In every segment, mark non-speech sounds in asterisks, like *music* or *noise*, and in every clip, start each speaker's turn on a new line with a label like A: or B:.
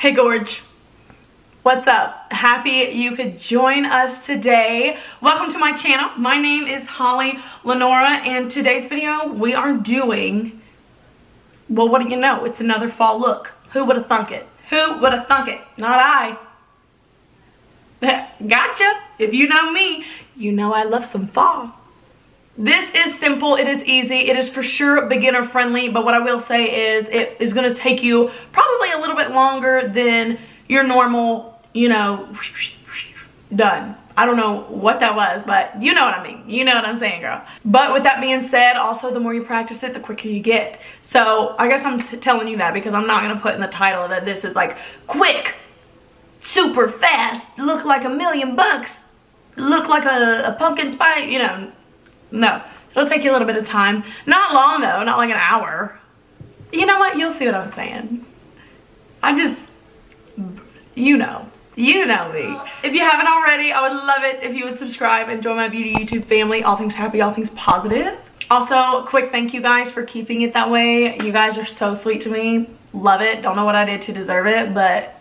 A: Hey Gorge. What's up? Happy you could join us today. Welcome to my channel. My name is Holly Lynora and today's video we are doing, well what do you know, it's another fall look. Who would have thunk it? Who would have thunk it? Not I. *laughs* gotcha. If you know me, you know I love some fall. This is simple, it is easy, it is for sure beginner friendly, but what I will say is it is gonna take you probably a little bit longer than your normal, you know, done. I don't know what that was, but you know what I mean. You know what I'm saying, girl. But with that being said, also the more you practice it, the quicker you get. So I guess I'm telling you that because I'm not gonna put in the title that this is like quick, super fast, look like a million bucks, look like a, a pumpkin spice, you know, no, it'll take you a little bit of time. Not long though, not like an hour. You know what? You'll see what I'm saying. I just, you know. You know me. If you haven't already, I would love it if you would subscribe and join my beauty YouTube family. All things happy, all things positive. Also, quick thank you guys for keeping it that way. You guys are so sweet to me. Love it. Don't know what I did to deserve it, but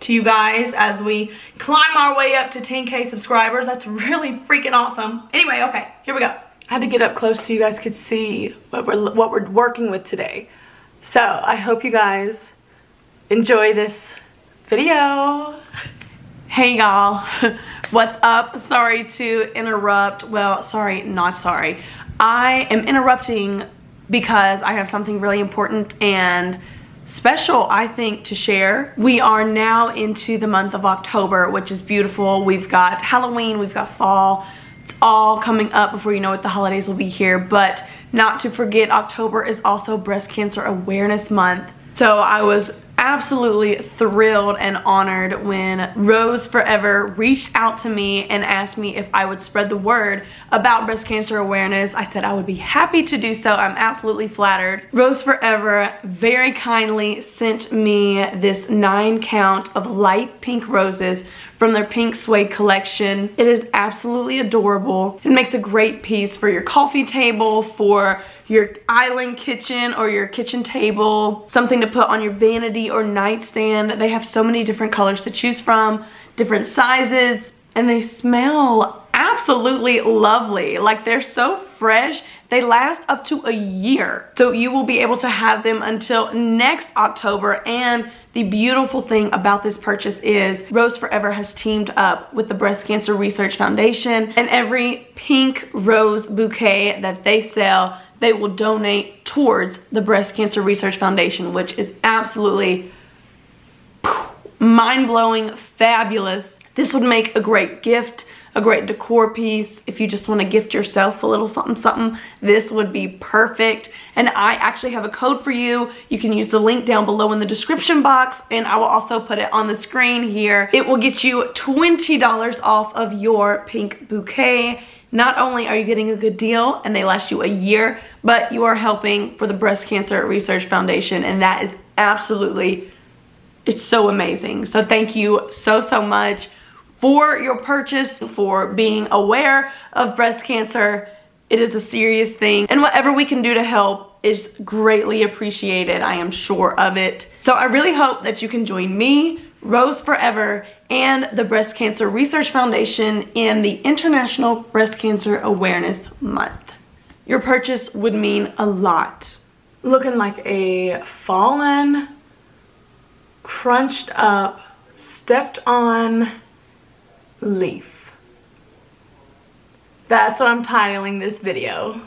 A: to you guys as we climb our way up to 10k subscribers. That's really freaking awesome. Anyway, okay, here we go. I had to get up close so you guys could see what we're, what we're working with today. So I hope you guys enjoy this video. Hey y'all, *laughs* what's up? Sorry to interrupt. Well, sorry, not sorry. I am interrupting because I have something really important and special, I think, to share. We are now into the month of October, which is beautiful. We've got Halloween, we've got fall. It's all coming up before you know it, the holidays will be here. But not to forget, October is also Breast Cancer Awareness Month. So I was absolutely thrilled and honored when Rose Forever reached out to me and asked me if I would spread the word about breast cancer awareness. I said I would be happy to do so. I'm absolutely flattered. Rose Forever very kindly sent me this nine count of light pink roses from their pink suede collection. It is absolutely adorable. It makes a great piece for your coffee table, for your island kitchen or your kitchen table, something to put on your vanity or nightstand. They have so many different colors to choose from, different sizes, and they smell absolutely lovely. Like they're so fresh. They last up to a year. So you will be able to have them until next October. And the beautiful thing about this purchase is Rose Forever has teamed up with the Breast Cancer Research Foundation and every pink rose bouquet that they sell they will donate towards the Breast Cancer Research Foundation, which is absolutely mind-blowing, fabulous. This would make a great gift, a great decor piece. If you just want to gift yourself a little something something, this would be perfect. And I actually have a code for you. You can use the link down below in the description box and I will also put it on the screen here. It will get you $20 off of your pink bouquet not only are you getting a good deal and they last you a year, but you are helping for the Breast Cancer Research Foundation and that is absolutely, it's so amazing. So thank you so, so much for your purchase, for being aware of breast cancer. It is a serious thing and whatever we can do to help is greatly appreciated. I am sure of it. So I really hope that you can join me Rose Forever, and the Breast Cancer Research Foundation in the International Breast Cancer Awareness Month. Your purchase would mean a lot. Looking like a fallen, crunched up, stepped on leaf. That's what I'm titling this video.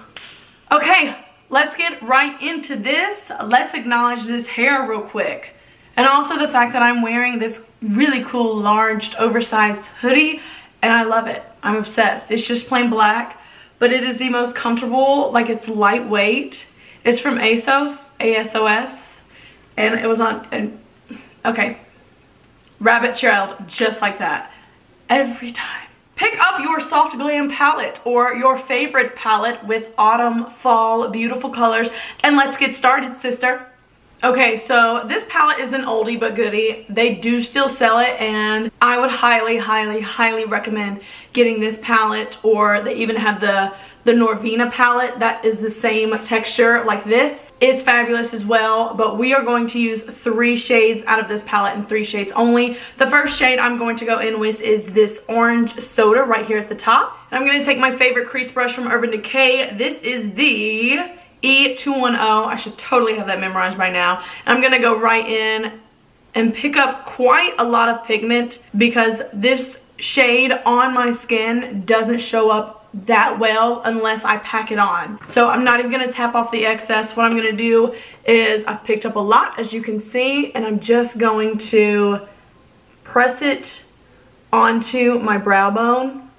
A: Okay, let's get right into this. Let's acknowledge this hair real quick. And also the fact that I'm wearing this really cool large oversized hoodie and I love it. I'm obsessed. It's just plain black, but it is the most comfortable, like it's lightweight. It's from ASOS, A-S-O-S, and it was on, and, okay, rabbit trailed just like that every time. Pick up your Soft Glam palette or your favorite palette with autumn, fall, beautiful colors, and let's get started, sister. Okay, so this palette is an oldie but goodie. They do still sell it and I would highly, highly, highly recommend getting this palette or they even have the the Norvina palette that is the same texture like this. It's fabulous as well, but we are going to use three shades out of this palette and three shades only. The first shade I'm going to go in with is this orange soda right here at the top. I'm going to take my favorite crease brush from Urban Decay. This is the E210. I should totally have that memorized by now. I'm going to go right in and pick up quite a lot of pigment because this shade on my skin doesn't show up that well unless I pack it on. So I'm not even gonna tap off the excess. What I'm gonna do is I've picked up a lot as you can see and I'm just going to press it onto my brow bone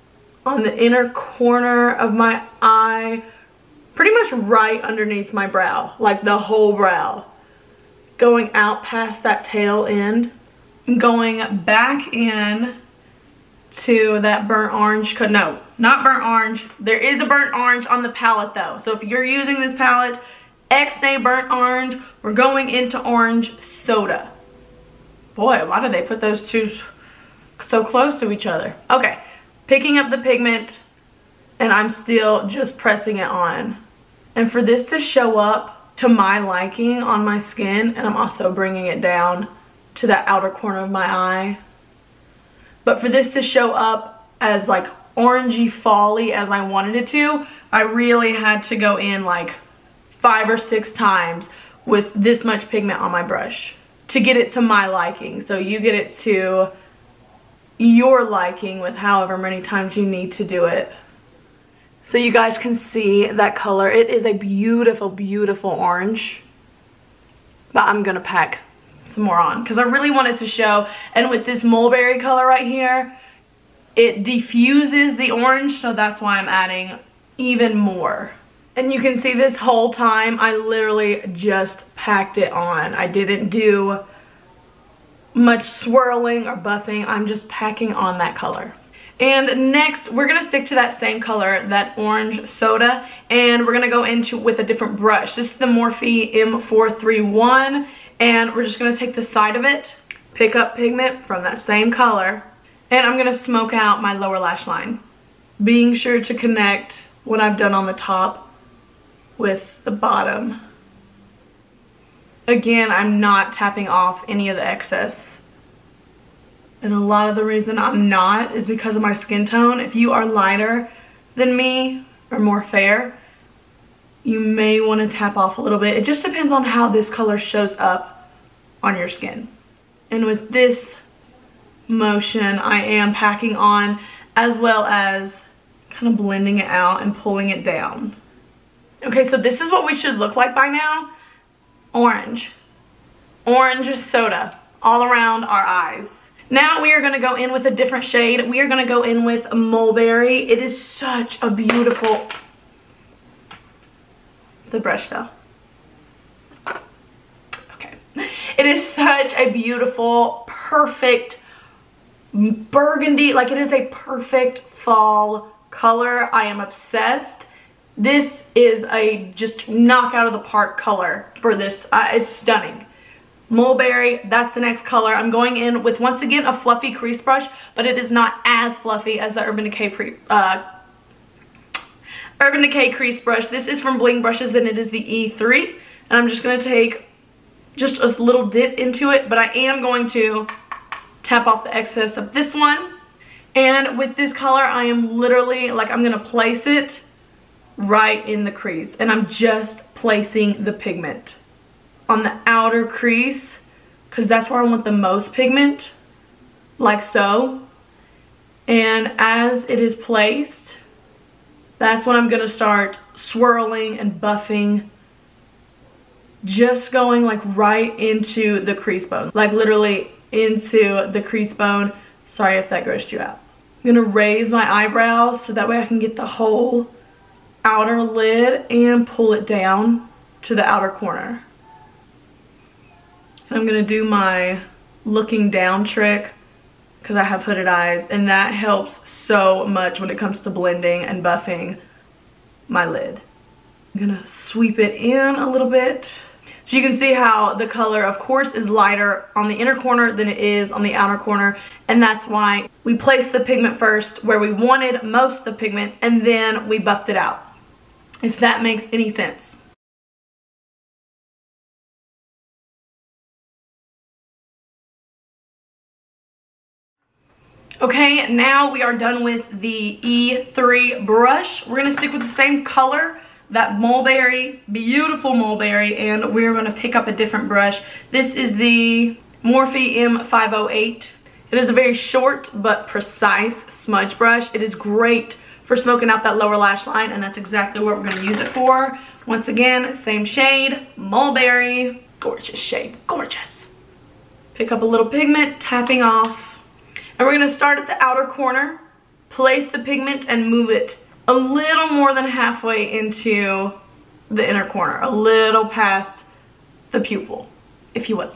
A: on the inner corner of my eye pretty much right underneath my brow like the whole brow. Going out past that tail end going back in to that burnt orange no not burnt orange. There is a burnt orange on the palette though. So if you're using this palette X-Nay burnt orange we're going into orange soda. Boy why did they put those two so close to each other? Okay picking up the pigment and I'm still just pressing it on and for this to show up to my liking on my skin and I'm also bringing it down to that outer corner of my eye but for this to show up as like orangey folly as I wanted it to, I really had to go in like five or six times with this much pigment on my brush to get it to my liking. So you get it to your liking with however many times you need to do it. So you guys can see that color. It is a beautiful, beautiful orange. But I'm gonna pack some more on because I really wanted to show. And with this mulberry color right here, it diffuses the orange, so that's why I'm adding even more. And you can see this whole time, I literally just packed it on. I didn't do much swirling or buffing. I'm just packing on that color. And next, we're gonna stick to that same color, that orange soda, and we're gonna go into with a different brush. This is the Morphe M431, and we're just gonna take the side of it, pick up pigment from that same color, and I'm gonna smoke out my lower lash line. Being sure to connect what I've done on the top with the bottom. Again, I'm not tapping off any of the excess. And a lot of the reason I'm not is because of my skin tone. If you are lighter than me or more fair, you may want to tap off a little bit. It just depends on how this color shows up on your skin. And with this motion, I am packing on as well as kind of blending it out and pulling it down. Okay, so this is what we should look like by now. Orange. Orange soda all around our eyes. Now we are going to go in with a different shade. We are going to go in with Mulberry. It is such a beautiful the brush fell. Okay. It is such a beautiful, perfect burgundy. Like it is a perfect fall color. I am obsessed. This is a just knock out of the park color for this. Uh, it's stunning. Mulberry, that's the next color. I'm going in with, once again, a fluffy crease brush, but it is not as fluffy as the Urban Decay pre, uh, Urban Decay Crease Brush. This is from Bling Brushes and it is the E3. And I'm just going to take just a little dip into it, but I am going to tap off the excess of this one. And with this color, I am literally, like I'm going to place it right in the crease. And I'm just placing the pigment on the outer crease because that's where I want the most pigment, like so. And as it is placed, that's when I'm to start swirling and buffing just going like right into the crease bone like literally into the crease bone. Sorry if that grossed you out. I'm gonna raise my eyebrows so that way I can get the whole outer lid and pull it down to the outer corner and I'm gonna do my looking down trick because I have hooded eyes and that helps so much when it comes to blending and buffing my lid. I'm gonna sweep it in a little bit. So you can see how the color, of course, is lighter on the inner corner than it is on the outer corner. And that's why we placed the pigment first where we wanted most of the pigment and then we buffed it out. if that makes any sense. Okay, now we are done with the E3 brush. We're gonna stick with the same color, that mulberry, beautiful mulberry, and we're gonna pick up a different brush. This is the Morphe M508. It is a very short but precise smudge brush. It is great for smoking out that lower lash line, and that's exactly what we're gonna use it for. Once again, same shade, mulberry, gorgeous shade, gorgeous. Pick up a little pigment, tapping off and we're gonna start at the outer corner, place the pigment and move it a little more than halfway into the inner corner, a little past the pupil, if you will.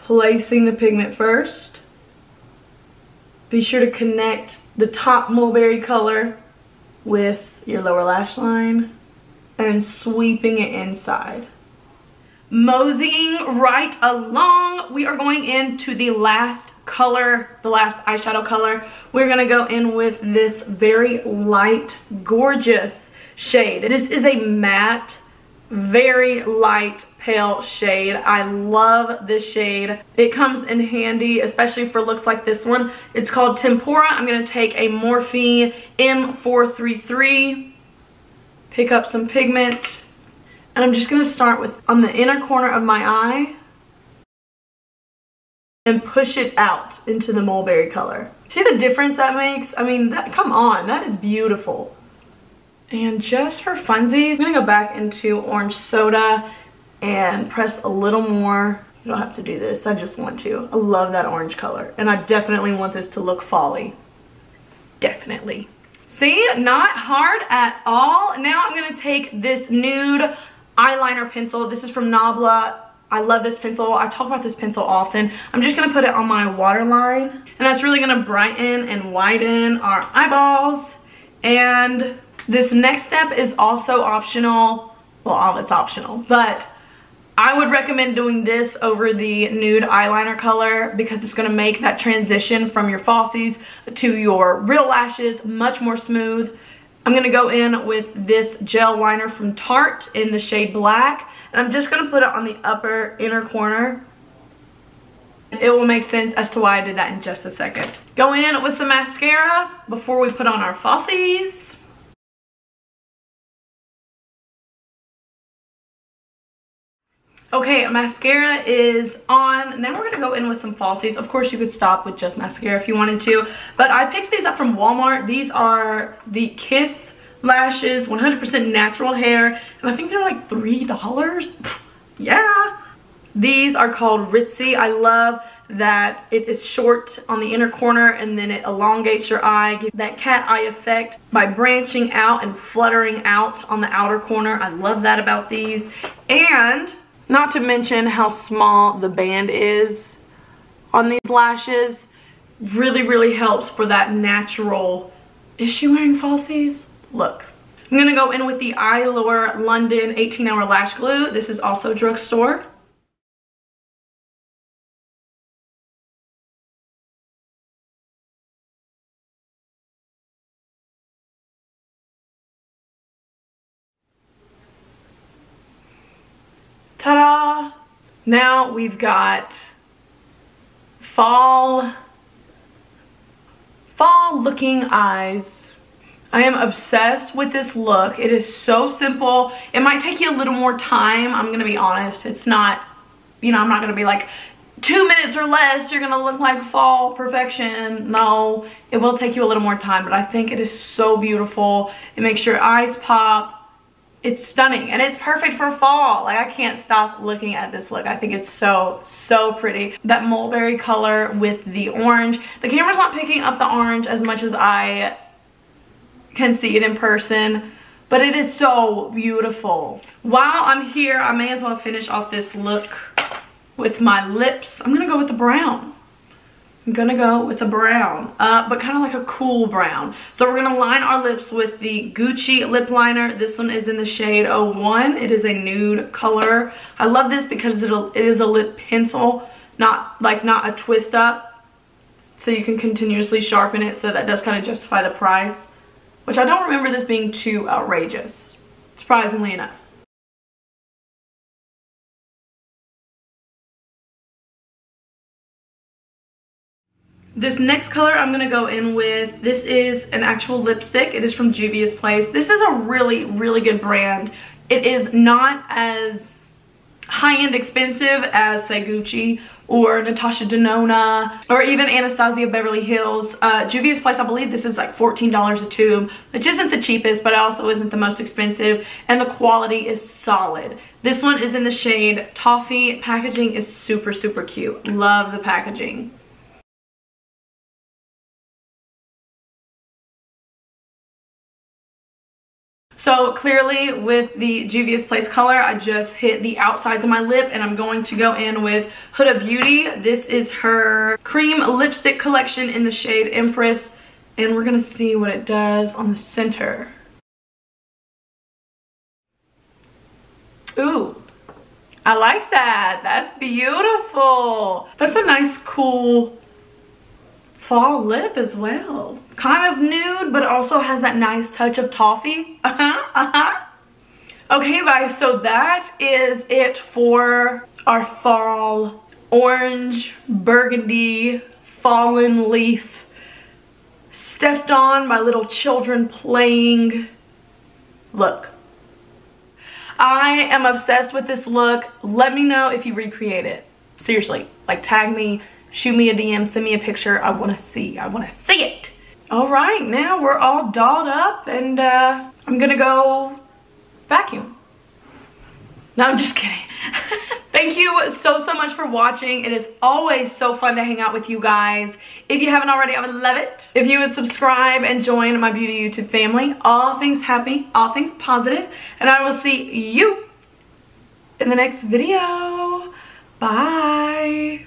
A: Placing the pigment first. Be sure to connect the top mulberry color with your lower lash line and sweeping it inside moseying right along. We are going into the last color the last eyeshadow color. We're gonna go in with this very light gorgeous shade. This is a matte very light pale shade. I love this shade. It comes in handy especially for looks like this one. It's called tempera i'm to take a morphe m433 pick up some pigment and I'm just gonna start with on the inner corner of my eye and push it out into the mulberry color. See the difference that makes? I mean, that, come on, that is beautiful. And just for funsies, I'm gonna go back into orange soda and press a little more. You don't have to do this, I just want to. I love that orange color. And I definitely want this to look folly. Definitely. See, not hard at all. Now I'm gonna take this nude eyeliner pencil. This is from Nabla. I love this pencil. I talk about this pencil often. I'm just going to put it on my waterline. And that's really going to brighten and widen our eyeballs. And this next step is also optional. Well, all it's optional. But I would recommend doing this over the nude eyeliner color because it's going to make that transition from your falsies to your real lashes much more smooth. I'm going to go in with this gel liner from Tarte in the shade Black. And I'm just going to put it on the upper inner corner. It will make sense as to why I did that in just a second. Go in with some mascara before we put on our falsies. Okay, mascara is on. Now we're gonna go in with some falsies. Of course, you could stop with just mascara if you wanted to, but I picked these up from Walmart. These are the Kiss lashes, 100% natural hair, and I think they're like $3. *laughs* yeah. These are called Ritzy. I love that it is short on the inner corner and then it elongates your eye, gives that cat eye effect by branching out and fluttering out on the outer corner. I love that about these. And not to mention how small the band is on these lashes. Really, really helps for that natural... Is she wearing falsies? Look. I'm to go in with the Eylure London 18 Hour Lash Glue. This is also drugstore. Now we've got fall, fall looking eyes. I am obsessed with this look. It is so simple. It might take you a little more time. I'm gonna be honest. It's not, you know, I'm not gonna be like, two minutes or less, you're gonna look like fall perfection. No, it will take you a little more time, but I think it is so beautiful. It makes your eyes pop it's stunning and it's perfect for fall. Like i can't stop looking at this look. I think it's so so pretty. That mulberry color with the orange. The camera's not picking up the orange as much as i can see it in person but it is so beautiful. While i'm here i may as well finish off this look with my lips. I'm gonna go with the brown I'm gonna go with a brown, uh, but kind of like a cool brown. So we're gonna line our lips with the Gucci lip liner. This one is in the shade 01. It is a nude color. I love this because it it is a lip pencil, not like not a twist up. So you can continuously sharpen it so that does kind of justify the price. which I don't remember this being too outrageous, surprisingly enough. This next color I'm to go in with, this is an actual lipstick. It is from Juvia's Place. This is a really, really good brand. It is not as high-end expensive as, say, Gucci or Natasha Denona or even Anastasia Beverly Hills. Uh, Juvia's Place, I believe this is like $14 a tube, which isn't the cheapest, but also isn't the most expensive, and the quality is solid. This one is in the shade Toffee. Packaging is super, super cute. Love the packaging. So clearly with the Juvia's Place color, I just hit the outsides of my lip and I'm going to go in with Huda Beauty. This is her cream lipstick collection in the shade Empress. And we're gonna see what it does on the center. Ooh, I like that. That's beautiful. That's a nice, cool fall lip as well. Kind of nude, but also has that nice touch of toffee. Uh-huh. Uh-huh. Okay, guys, so that is it for our fall orange, burgundy, fallen leaf, stepped on by little children playing look. I am obsessed with this look. Let me know if you recreate it. Seriously, like tag me, shoot me a DM, send me a picture. I wanna see, I wanna see it. All right, now we're all dolled up and uh, I'm gonna go vacuum. No, I'm just kidding. *laughs* Thank you so, so much for watching. It is always so fun to hang out with you guys. If you haven't already, I would love it. If you would subscribe and join my beauty YouTube family. All things happy, all things positive, And I will see you in the next video. Bye.